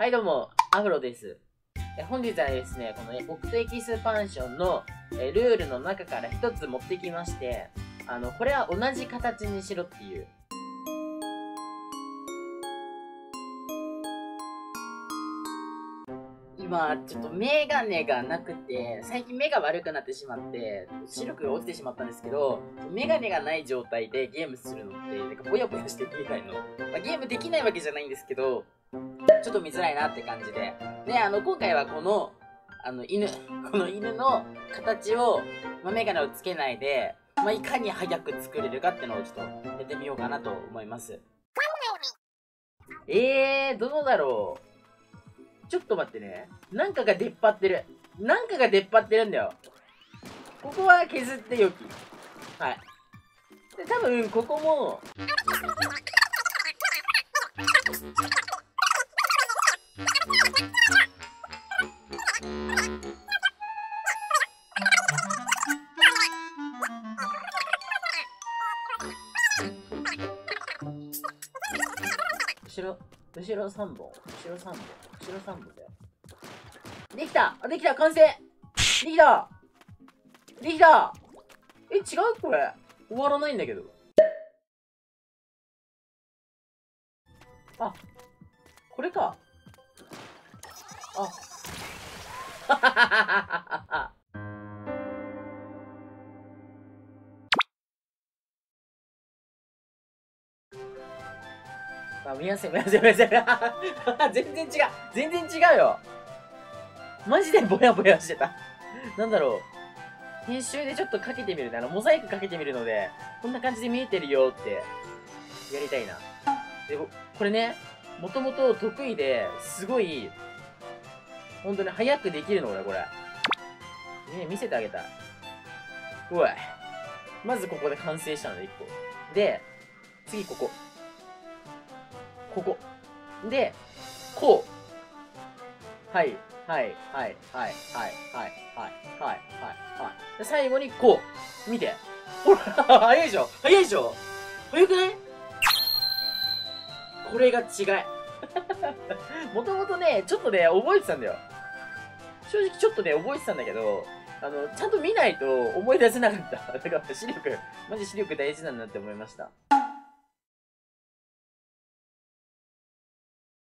はいどうも、アフロです。本日はですね、このね、オクトエキスパンションのえルールの中から一つ持ってきまして、あの、これは同じ形にしろっていう。今、ちょっとメガネがなくて、最近目が悪くなってしまって、視力が落ちてしまったんですけど、メガネがない状態でゲームするのって、なんかぼやぼやして見えないの。まあ、ゲームできないわけじゃないんですけど、ちょっと見づらいなって感じで。で、あの、今回はこの、あの、犬、この犬の形を、まあ、メガネをつけないで、まあ、いかに早く作れるかってのをちょっとやってみようかなと思います。えー、どうだろう。ちょっと待ってね。なんかが出っ張ってる。なんかが出っ張ってるんだよ。ここは削ってよき。はい。で、多分、ここも、後ろ、後ろ3本？後ろ3本？後ろ3本だよ。できたあ、できた完成できたできたえ、違うこれ。終わらないんだけど。あ、これか。あ。あ、見やすい、見やすい、見やすい。全然違う。全然違うよ。マジでボヤボヤしてた。なんだろう。編集でちょっとかけてみるね。あの、モザイクかけてみるので、こんな感じで見えてるよって、やりたいな。で、これね、もともと得意で、すごい、本当に早くできるの、俺、これ。ね、見せてあげたい。おい。まずここで完成したので、1個。で、次ここ。ここ。で、こう。はい、はい、はい、はい、はい、はい、はい、はい、はい、はい。で、最後にこう。見て。ほら、早いでしょ早いでしょ早くない？これが違い。もともとね、ちょっとね、覚えてたんだよ。正直ちょっとね、覚えてたんだけど、あの、ちゃんと見ないと思い出せなかった。だから視力、マジ視力大事なんだって思いました。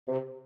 Thank you.